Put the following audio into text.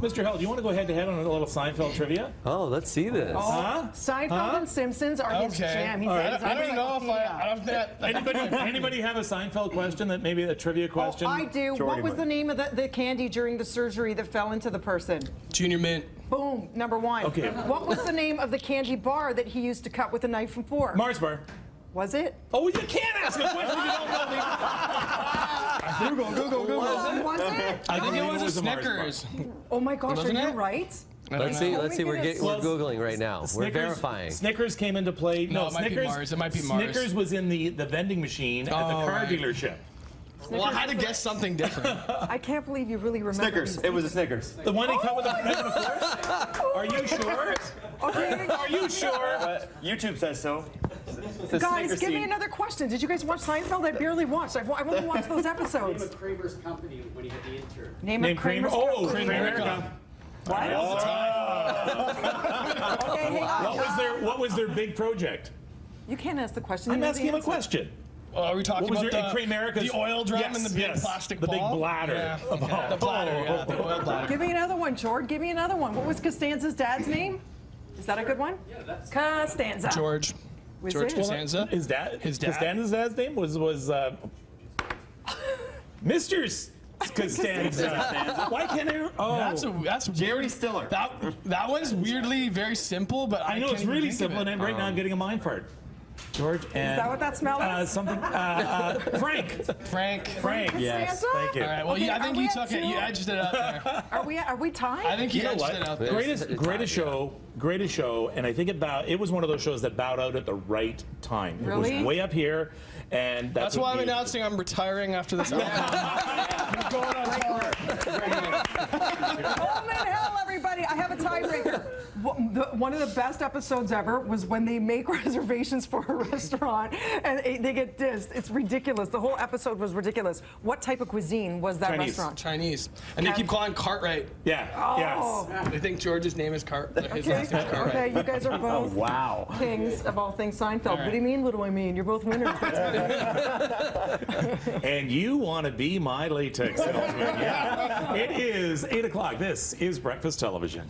Mr. Hell, do you want to go head to head on a little Seinfeld trivia? Oh, let's see this. Oh, huh? Seinfeld Huh? and Simpsons are his Okay. jam. He's All right. his I don't know if I. I don't think. Anybody, anybody have a Seinfeld question that maybe a trivia oh, question? Oh, I do. what was the name of the, the candy during the surgery that fell into the person? Junior Mint. Boom, number one. Okay. What was the name of the candy bar that he used to cut with a knife and fork? Mars bar. was it? Oh, you can't ask a question you don't know. Google, Google, Google. Oh, was it? I think it was a was a Mars Snickers. Oh my gosh, Wasn't are you it? right? Let's see. Oh Let's see. We're, get, we're googling right now. We're verifying. Snickers came into play. No, No, it might be Snickers. Mars. It might be Mars. Snickers was in the, the vending machine at the Oh, car right. dealership. Well, I had to guess something different. I can't believe you really remember. Snickers. It was a Snickers. The one he cut with a knife and a? Are you sure? Okay. Are you sure? Uh, YouTube says so. It's a Guys, Snickers give me another question. Did you guys watch Seinfeld? I barely watched. I've, I've only watched those episodes. Name of Kramer's company when he had the intern. Name, Name of Kramer. Kramer's Oh, company. Kramerica. Okay, hang on. What uh, was their What was their big project? You can't ask the question. I'm asking him a question. Well, are we talking What was about their the, the oil drum yes, and the big yes, plastic the ball? big bladder. Yeah. of all. The bladder, yeah, the oil bladder. Give me another one, George. Give me another one. What was Costanza's dad's name? Is that a good one? Yeah, that's- Costanza. George. Was George it? Costanza. His dad. His dad. Costanza's dad's name was was uh, Mr. Costanza. Why can't I? Oh, That's a that's Jerry weird. Stiller. That that one's weirdly very simple, but I, I know can't it's really simple, it. and right now I'm getting a mind fart. George and that what that smell uh, is? something. Uh, uh, Frank. Frank. Frank. Yes. Thank you. All right. Well, Okay, yeah, I think you at took it. You edged it out there. Are we are we tied? I think you, You know edged what? it out there. Greatest, It's- it's greatest time, yeah. show, greatest show, and I think it bowed. It was one of those shows that bowed out at the right time. It Really? was way up here, and that's, That's why I'm announcing I'm retiring after this album. I'm going on tour. Oh man, hell, everybody! I have a tiebreaker. One of the best episodes ever was when they make reservations for a restaurant and they they get dissed. It's ridiculous. The whole episode was ridiculous. What type of cuisine was that Chinese. restaurant? Chinese. And they keep calling Cartwright. Yeah. Oh. Yes. They think George's name is Cart. His Okay, last name's Cartwright. okay, you guys are oh, both oh, Wow. kings of all things Seinfeld. What do you mean? What do I mean? You're both winners. That's good. And you want to be my latex salesman? Yeah. It is eight o'clock. This is Breakfast Television.